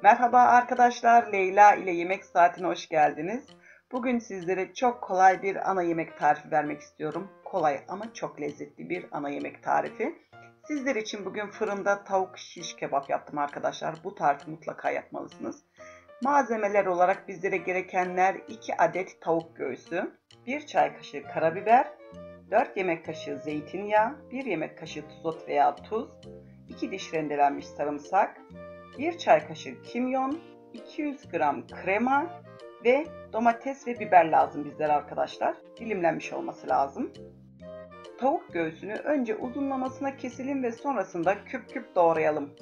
Merhaba arkadaşlar, Leyla ile Yemek Saatine hoş geldiniz. Bugün sizlere çok kolay bir ana yemek tarifi vermek istiyorum. Kolay ama çok lezzetli bir ana yemek tarifi. Sizler için bugün fırında tavuk şiş kebap yaptım arkadaşlar. Bu tarifi mutlaka yapmalısınız. Malzemeler olarak bizlere gerekenler 2 adet tavuk göğsü, 1 çay kaşığı karabiber, 4 yemek kaşığı zeytinyağı, 1 yemek kaşığı tuzot veya tuz, 2 diş rendelenmiş sarımsak, 1 çay kaşığı kimyon, 200 gram krema ve domates ve biber lazım bizlere arkadaşlar. Dilimlenmiş olması lazım. Tavuk göğsünü önce uzunlamasına keselim ve sonrasında küp küp doğrayalım.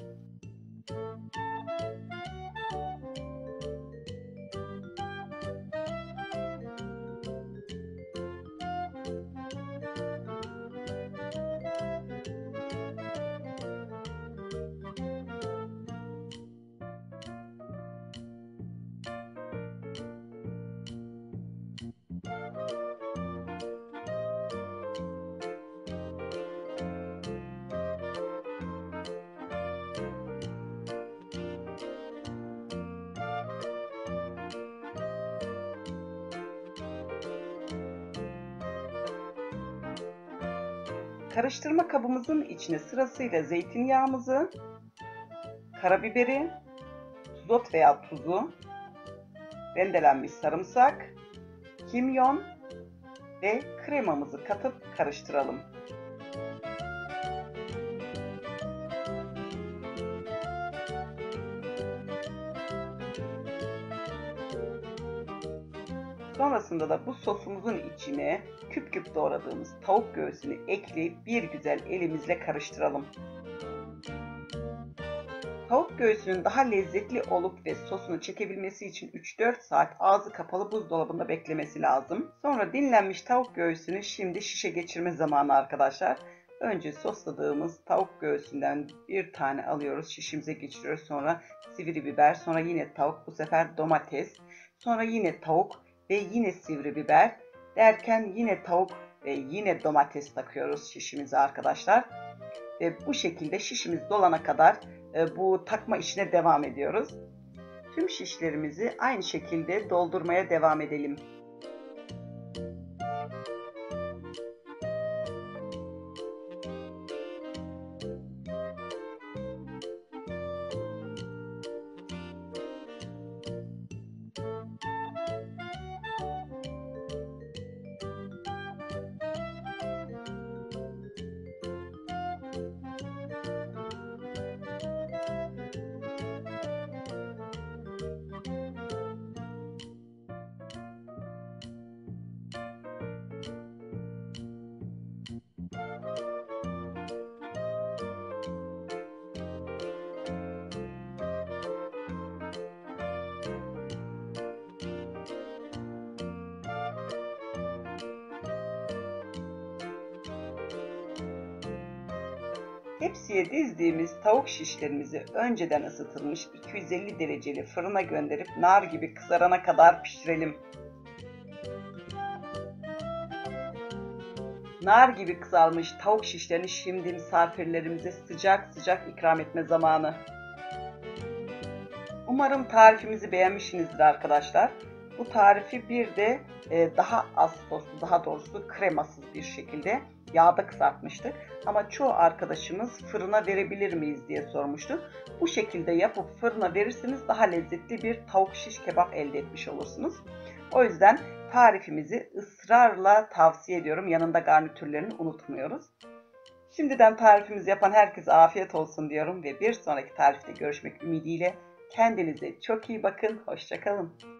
Karıştırma kabımızın içine sırasıyla zeytinyağımızı, karabiberi, tuzot veya tuzu, rendelenmiş sarımsak, kimyon ve kremamızı katıp karıştıralım. Sonrasında da bu sosumuzun içine küp küp doğradığımız tavuk göğsünü ekleyip bir güzel elimizle karıştıralım. Tavuk göğsünün daha lezzetli olup ve sosunu çekebilmesi için 3-4 saat ağzı kapalı buzdolabında beklemesi lazım. Sonra dinlenmiş tavuk göğsünü şimdi şişe geçirme zamanı arkadaşlar. Önce sosladığımız tavuk göğsünden bir tane alıyoruz, şişimize geçiriyoruz. Sonra sivri biber, sonra yine tavuk, bu sefer domates, sonra yine tavuk ve yine sivri biber derken yine tavuk ve yine domates takıyoruz şişimize arkadaşlar. Ve bu şekilde şişimiz dolana kadar e, bu takma işine devam ediyoruz. Tüm şişlerimizi aynı şekilde doldurmaya devam edelim. Tepsiye dizdiğimiz tavuk şişlerimizi önceden ısıtılmış 250 dereceli fırına gönderip nar gibi kızarana kadar pişirelim. Nar gibi kızarmış tavuk şişlerini şimdi misafirlerimize sıcak sıcak ikram etme zamanı. Umarım tarifimizi beğenmişsinizdir arkadaşlar. Bu tarifi bir de e, daha az soslu, daha doğrusu kremasız bir şekilde yağda kızartmıştık. Ama çoğu arkadaşımız fırına verebilir miyiz diye sormuştu. Bu şekilde yapıp fırına verirseniz daha lezzetli bir tavuk şiş kebap elde etmiş olursunuz. O yüzden tarifimizi ısrarla tavsiye ediyorum. Yanında garnitürlerini unutmuyoruz. Şimdiden tarifimizi yapan herkese afiyet olsun diyorum ve bir sonraki tarifte görüşmek ümidiyle kendinize çok iyi bakın. Hoşçakalın.